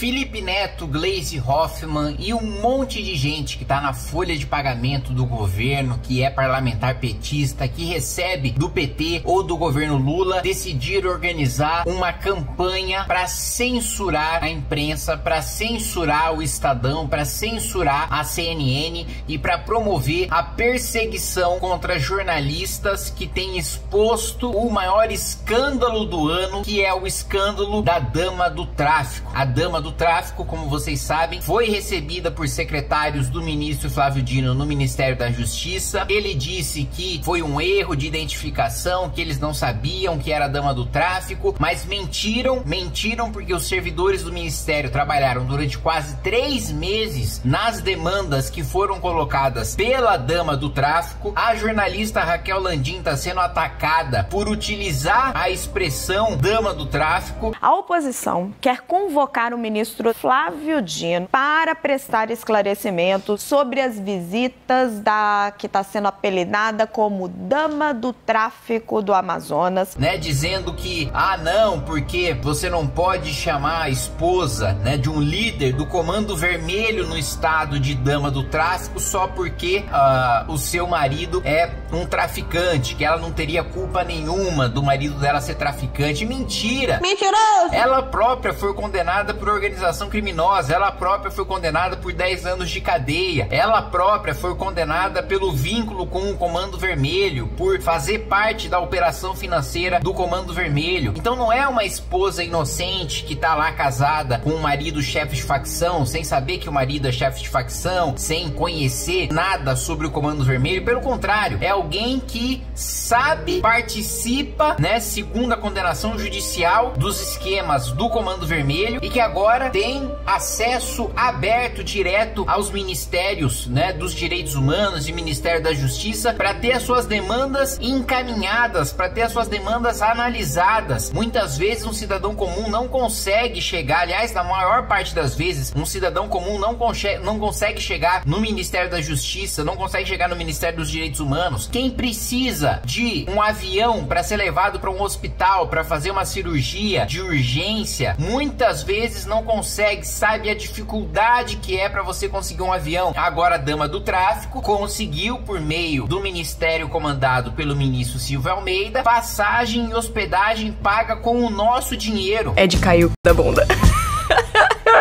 Felipe Neto, Glaze Hoffman e um monte de gente que está na folha de pagamento do governo, que é parlamentar petista, que recebe do PT ou do governo Lula, decidiram organizar uma campanha para censurar a imprensa, para censurar o Estadão, para censurar a CNN e para promover a perseguição contra jornalistas que têm exposto o maior escândalo do ano, que é o escândalo da dama do tráfico. A dama do tráfico, como vocês sabem, foi recebida por secretários do ministro Flávio Dino no Ministério da Justiça. Ele disse que foi um erro de identificação, que eles não sabiam que era a dama do tráfico, mas mentiram, mentiram porque os servidores do ministério trabalharam durante quase três meses nas demandas que foram colocadas pela dama do tráfico. A jornalista Raquel Landim está sendo atacada por utilizar a expressão dama do tráfico. A oposição quer convocar o ministro Flávio Dino para prestar esclarecimentos sobre as visitas da que está sendo apelidada como dama do tráfico do Amazonas, né, dizendo que ah não, porque você não pode chamar a esposa, né, de um líder do Comando Vermelho no estado de dama do tráfico só porque uh, o seu marido é um traficante, que ela não teria culpa nenhuma do marido dela ser traficante. Mentira! Mentiroso! Ela própria foi condenada por organização criminosa, ela própria foi condenada por 10 anos de cadeia, ela própria foi condenada pelo vínculo com o Comando Vermelho, por fazer parte da operação financeira do Comando Vermelho. Então não é uma esposa inocente que tá lá casada com um marido chefe de facção, sem saber que o marido é chefe de facção, sem conhecer nada sobre o Comando Vermelho. Pelo contrário, é alguém que sabe, participa, né, segundo a condenação judicial dos esquemas do Comando Vermelho e que agora tem acesso aberto direto aos ministérios, né, dos direitos humanos e Ministério da Justiça para ter as suas demandas encaminhadas, para ter as suas demandas analisadas. Muitas vezes um cidadão comum não consegue chegar, aliás, na maior parte das vezes, um cidadão comum não, não consegue chegar no Ministério da Justiça, não consegue chegar no Ministério dos Direitos Humanos. Quem precisa de um avião para ser levado para um hospital, para fazer uma cirurgia de urgência, muitas vezes não consegue, sabe a dificuldade que é para você conseguir um avião. Agora a dama do tráfico conseguiu por meio do ministério comandado pelo ministro Silvio Almeida, passagem e hospedagem paga com o nosso dinheiro. É de caiu da bunda.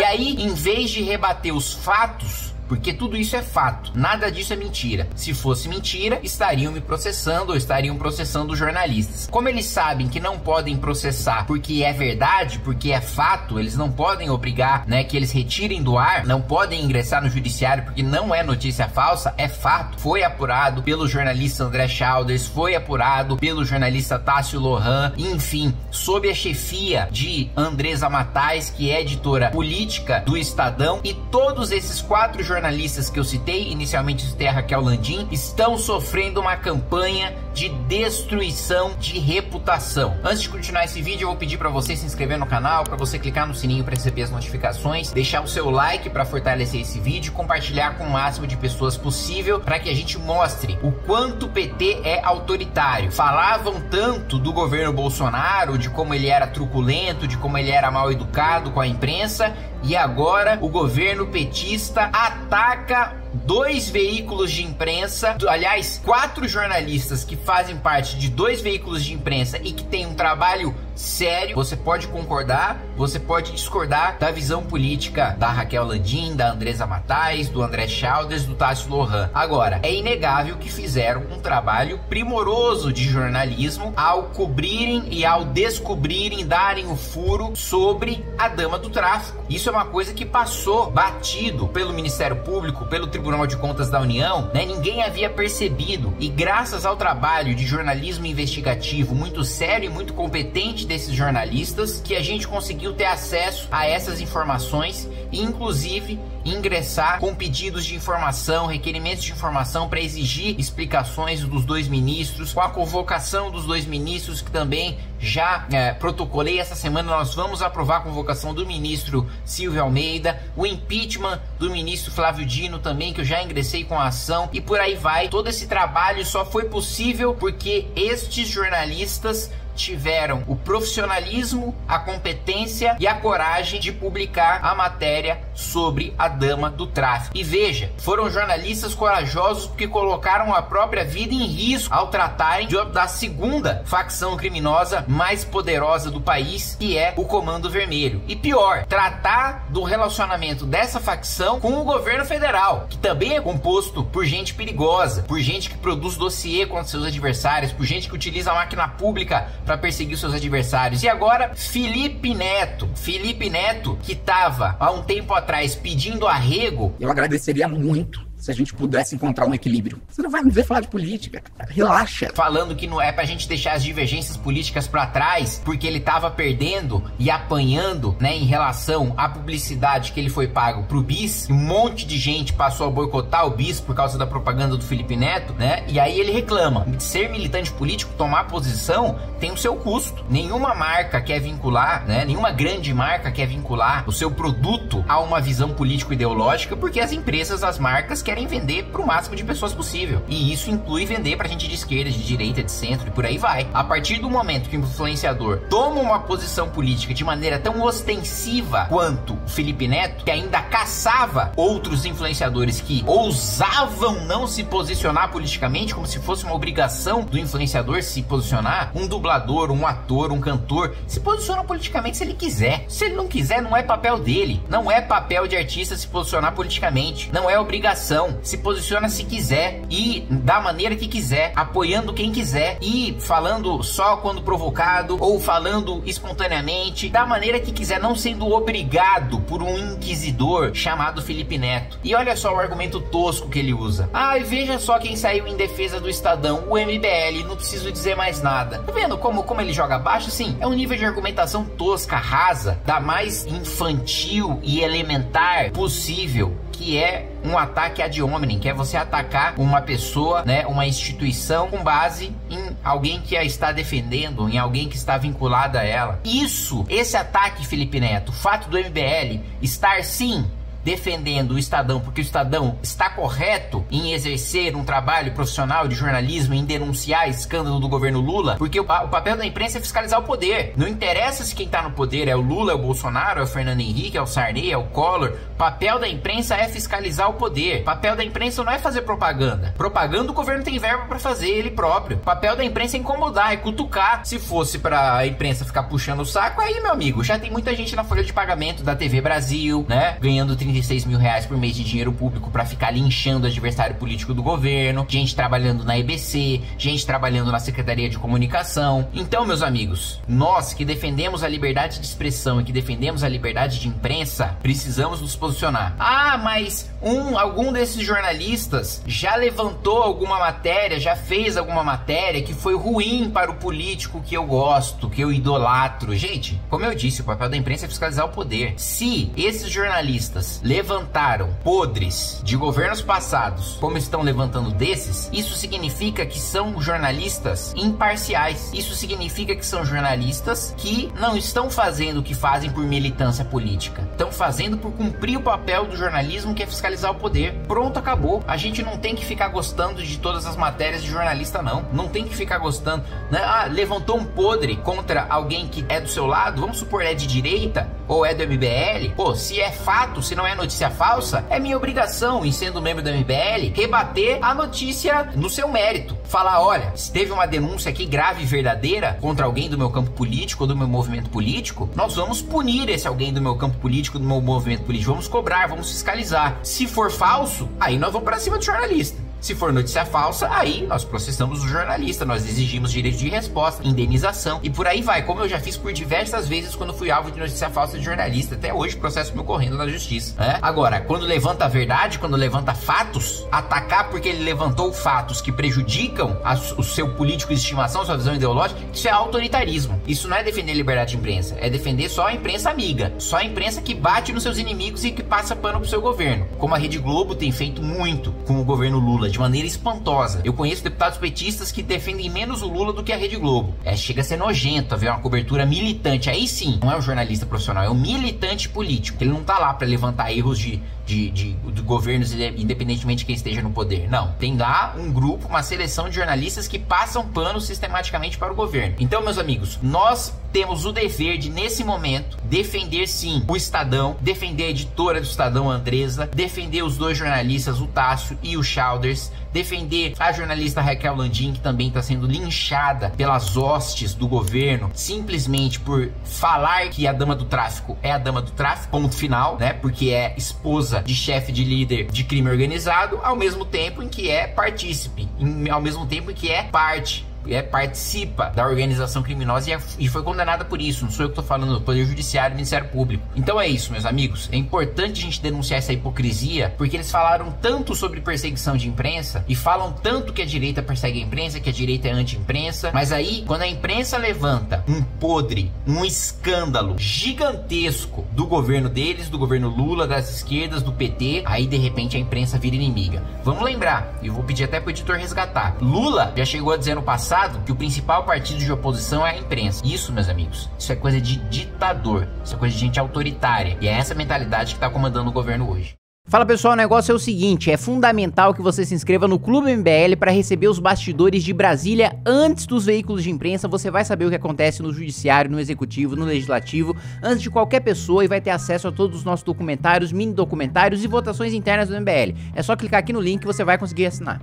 e aí, em vez de rebater os fatos, porque tudo isso é fato, nada disso é mentira. Se fosse mentira, estariam me processando ou estariam processando os jornalistas. Como eles sabem que não podem processar porque é verdade, porque é fato, eles não podem obrigar, né, que eles retirem do ar, não podem ingressar no judiciário porque não é notícia falsa, é fato. Foi apurado pelo jornalista André Chalders, foi apurado pelo jornalista Tássio Lohan, enfim, sob a chefia de Andresa Matais, que é editora política do Estadão, e todos esses quatro jornalistas jornalistas que eu citei, inicialmente citei a Raquel Landim, estão sofrendo uma campanha de destruição de reputação. Antes de continuar esse vídeo, eu vou pedir para você se inscrever no canal, para você clicar no sininho para receber as notificações, deixar o seu like para fortalecer esse vídeo, compartilhar com o máximo de pessoas possível para que a gente mostre o quanto o PT é autoritário. Falavam tanto do governo Bolsonaro, de como ele era truculento, de como ele era mal educado com a imprensa, e agora o governo petista ataca dois veículos de imprensa, aliás, quatro jornalistas que fazem parte de dois veículos de imprensa e que têm um trabalho sério. Você pode concordar, você pode discordar da visão política da Raquel Landim, da Andresa Matais, do André Chaldes, do Tássio Lohan. Agora, é inegável que fizeram um trabalho primoroso de jornalismo ao cobrirem e ao descobrirem, darem o furo sobre a dama do tráfico. Isso é uma coisa que passou batido pelo Ministério Público, pelo Tribunal de Contas da União, né? Ninguém havia percebido. E graças ao trabalho de jornalismo investigativo muito sério e muito competente desses jornalistas que a gente conseguiu ter acesso a essas informações inclusive ingressar com pedidos de informação, requerimentos de informação para exigir explicações dos dois ministros, com a convocação dos dois ministros que também já é, protocolei essa semana. Nós vamos aprovar a convocação do ministro Silvio Almeida, o impeachment do ministro Flávio Dino também, que eu já ingressei com a ação e por aí vai. Todo esse trabalho só foi possível porque estes jornalistas tiveram o profissionalismo, a competência e a coragem de publicar a matéria sobre a dama do tráfico. E veja, foram jornalistas corajosos porque colocaram a própria vida em risco ao tratarem de, da segunda facção criminosa mais poderosa do país, que é o Comando Vermelho. E pior, tratar do relacionamento dessa facção com o governo federal, que também é composto por gente perigosa, por gente que produz dossiê contra seus adversários, por gente que utiliza a máquina pública para perseguir seus adversários. E agora, Felipe Neto. Felipe Neto, que estava há um tempo atrás pedindo arrego. Eu agradeceria muito se a gente pudesse encontrar um equilíbrio. Você não vai me ver falar de política, cara. relaxa. Falando que não é pra gente deixar as divergências políticas para trás, porque ele tava perdendo e apanhando, né, em relação à publicidade que ele foi pago pro Bis. Um monte de gente passou a boicotar o Bis por causa da propaganda do Felipe Neto, né? E aí ele reclama. Ser militante político, tomar posição, tem o seu custo. Nenhuma marca quer vincular, né? Nenhuma grande marca quer vincular o seu produto a uma visão político-ideológica, porque as empresas, as marcas querem querem vender para o máximo de pessoas possível. E isso inclui vender para gente de esquerda, de direita, de centro e por aí vai. A partir do momento que o influenciador toma uma posição política de maneira tão ostensiva quanto o Felipe Neto, que ainda caçava outros influenciadores que ousavam não se posicionar politicamente, como se fosse uma obrigação do influenciador se posicionar, um dublador, um ator, um cantor, se posiciona politicamente se ele quiser. Se ele não quiser, não é papel dele. Não é papel de artista se posicionar politicamente. Não é obrigação se posiciona se quiser e da maneira que quiser, apoiando quem quiser e falando só quando provocado ou falando espontaneamente, da maneira que quiser, não sendo obrigado por um inquisidor chamado Felipe Neto. E olha só o argumento tosco que ele usa. Ah, veja só quem saiu em defesa do Estadão, o MBL, não preciso dizer mais nada. Tá vendo como, como ele joga baixo? Sim, é um nível de argumentação tosca, rasa, da mais infantil e elementar possível que é um ataque ad hominem, que é você atacar uma pessoa, né, uma instituição com base em alguém que a está defendendo, em alguém que está vinculado a ela. Isso, esse ataque, Felipe Neto, o fato do MBL estar sim defendendo o Estadão porque o Estadão está correto em exercer um trabalho profissional de jornalismo, em denunciar escândalo do governo Lula, porque o, o papel da imprensa é fiscalizar o poder. Não interessa se quem está no poder é o Lula, é o Bolsonaro, é o Fernando Henrique, é o Sarney, é o Collor. Papel da imprensa é fiscalizar o poder. Papel da imprensa não é fazer propaganda. Propaganda o governo tem verba para fazer ele próprio. Papel da imprensa é incomodar, é cutucar. Se fosse para a imprensa ficar puxando o saco, aí, meu amigo, já tem muita gente na folha de pagamento da TV Brasil, né? Ganhando 30 36 mil reais por mês de dinheiro público para ficar linchando adversário político do governo, gente trabalhando na EBC, gente trabalhando na Secretaria de Comunicação. Então, meus amigos, nós que defendemos a liberdade de expressão e que defendemos a liberdade de imprensa, precisamos nos posicionar. Ah, mas um algum desses jornalistas já levantou alguma matéria, já fez alguma matéria que foi ruim para o político que eu gosto, que eu idolatro. Gente, como eu disse, o papel da imprensa é fiscalizar o poder. Se esses jornalistas levantaram podres de governos passados, como estão levantando desses, isso significa que são jornalistas imparciais. Isso significa que são jornalistas que não estão fazendo o que fazem por militância política. Estão fazendo por cumprir o papel do jornalismo que é fiscalizar o poder. Pronto, acabou. A gente não tem que ficar gostando de todas as matérias de jornalista, não. Não tem que ficar gostando. Né? Ah, levantou um podre contra alguém que é do seu lado, vamos supor é de direita ou é do MBL. Pô, se é fato, se não é notícia falsa, é minha obrigação, em sendo membro do MBL, rebater a notícia no seu mérito. Falar, olha, se teve uma denúncia aqui grave e verdadeira contra alguém do meu campo político ou do meu movimento político, nós vamos punir esse alguém do meu campo político, do meu movimento político, vamos cobrar, vamos fiscalizar. Se for falso, aí nós vamos para cima do jornalista. Se for notícia falsa, aí nós processamos o jornalista, nós exigimos direito de resposta, indenização e por aí vai, como eu já fiz por diversas vezes quando fui alvo de notícia falsa de jornalista, até hoje processo me ocorrendo na justiça. Né? Agora, quando levanta a verdade, quando levanta fatos, atacar porque ele levantou fatos que prejudicam a, o seu político de estimação, sua visão ideológica, isso é autoritarismo. Isso não é defender liberdade de imprensa, é defender só a imprensa amiga, só a imprensa que bate nos seus inimigos e que passa pano pro seu governo, como a Rede Globo tem feito muito com o governo Lula de maneira espantosa. Eu conheço deputados petistas que defendem menos o Lula do que a Rede Globo. É, chega a ser nojento ver uma cobertura militante. Aí sim, não é um jornalista profissional, é um militante político. Ele não tá lá para levantar erros de, de, de, de, governos, independentemente de quem esteja no poder. Não. Tem lá um grupo, uma seleção de jornalistas que passam pano sistematicamente para o governo. Então, meus amigos, nós temos o dever de, nesse momento, defender sim o Estadão, defender a editora do Estadão, Andresa, defender os dois jornalistas, o Tássio e o Chalders, defender a jornalista Raquel Landim, que também está sendo linchada pelas hostes do governo, simplesmente por falar que a dama do tráfico é a dama do tráfico, ponto final, né? Porque é esposa de chefe de líder de crime organizado, ao mesmo tempo em que é partícipe, em, ao mesmo tempo em que é parte é, participa da organização criminosa e, é, e, foi condenada por isso. Não sou eu que estou falando, do Poder Judiciário e Ministério Público. Então é isso, meus amigos. É importante a gente denunciar essa hipocrisia, porque eles falaram tanto sobre perseguição de imprensa e falam tanto que a direita persegue a imprensa, que a direita é anti-imprensa. Mas aí, quando a imprensa levanta um podre, um escândalo gigantesco do governo deles, do governo Lula, das esquerdas, do PT, aí de repente a imprensa vira inimiga. Vamos lembrar, e vou pedir até pro editor resgatar. Lula já chegou a dizer no passado que o principal partido de oposição é a imprensa. Isso, meus amigos, isso é coisa de ditador, isso é coisa de gente autoritária. E é essa mentalidade que está comandando o governo hoje. Fala pessoal, o negócio é o seguinte, é fundamental que você se inscreva no Clube MBL para receber os bastidores de Brasília antes dos veículos de imprensa, você vai saber o que acontece no judiciário, no executivo, no legislativo, antes de qualquer pessoa e vai ter acesso a todos os nossos documentários, mini documentários e votações internas do MBL. É só clicar aqui no link que você vai conseguir assinar.